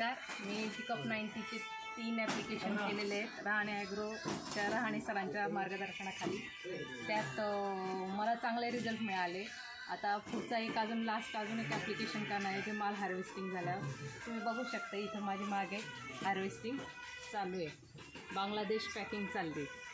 नमस्कार. मी पिकअप नाईन्टीचे तीन ॲप्लिकेशन केलेले आहेत. रहाणे ॲग्रोच्या रहाणे सरांच्या मार्गदर्शनाखाली. त्यात मला चांगले रिझल्ट मिळाले. आता पुढचा एक अजून लास्ट अजून एक ॲप्लिकेशन करणार आहे जे माल हार्वेस्टिंग झाल्यावर. तुम्ही बघू शकता इथं माझी मागे हार्वेस्टिंग चालू आहे. बांगलादेश पॅकिंग चालली आहे.